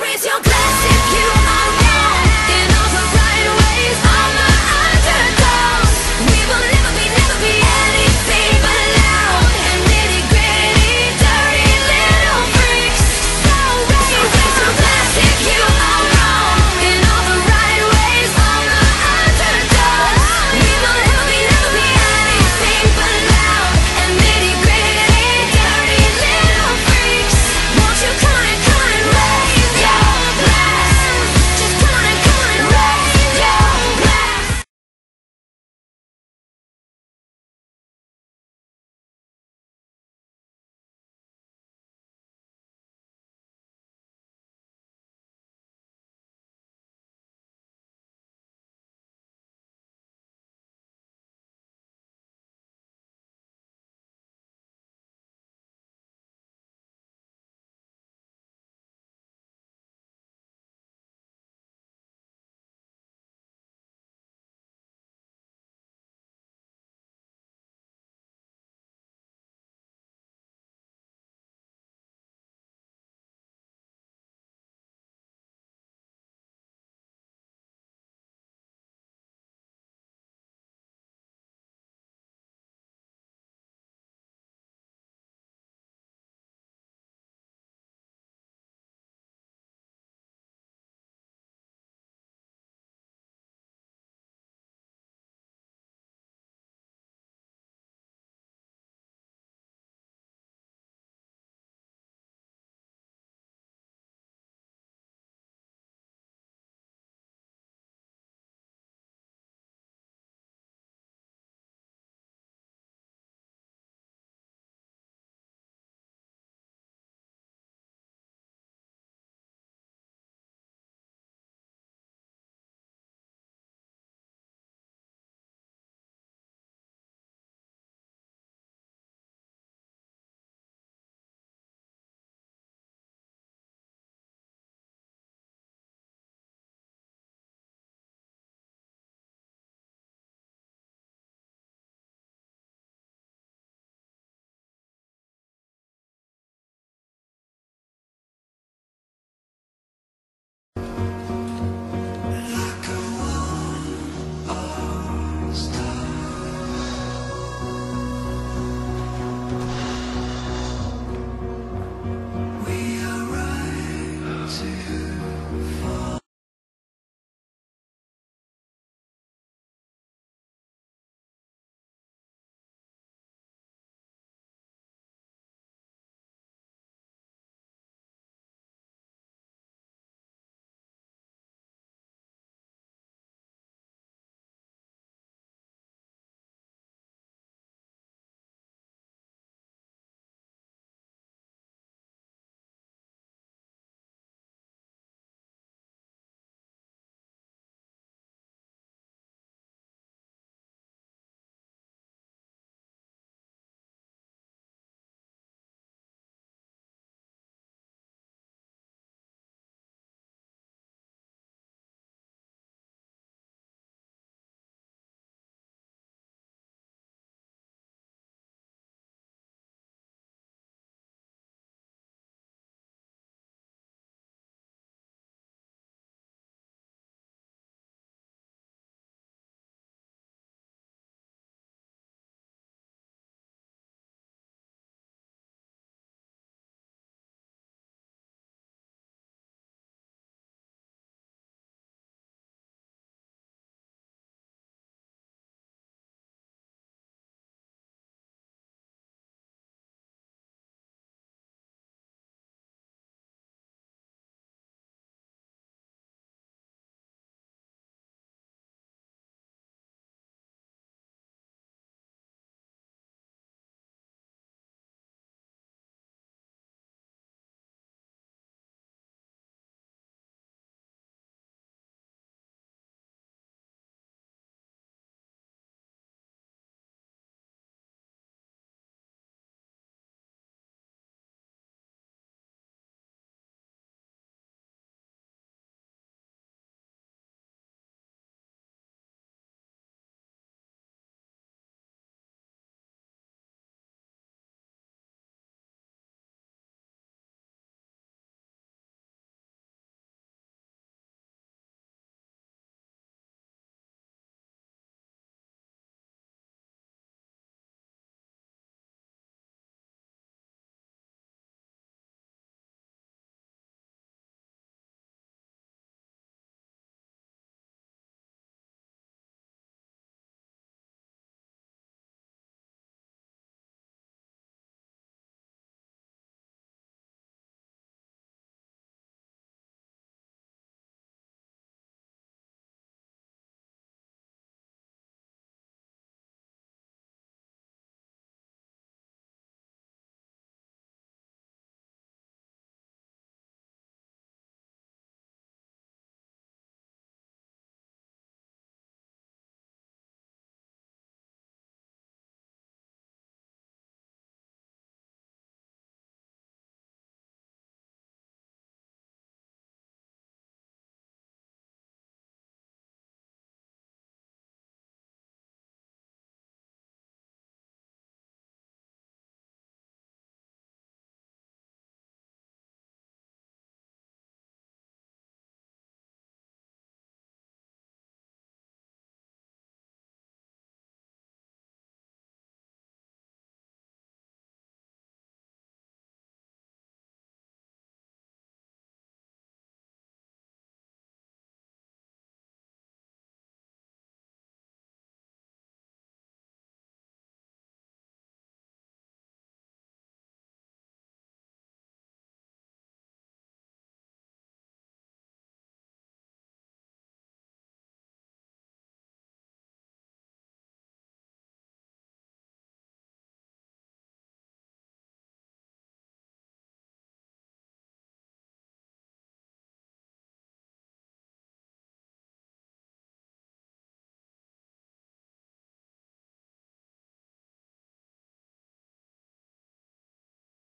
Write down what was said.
raise your glass.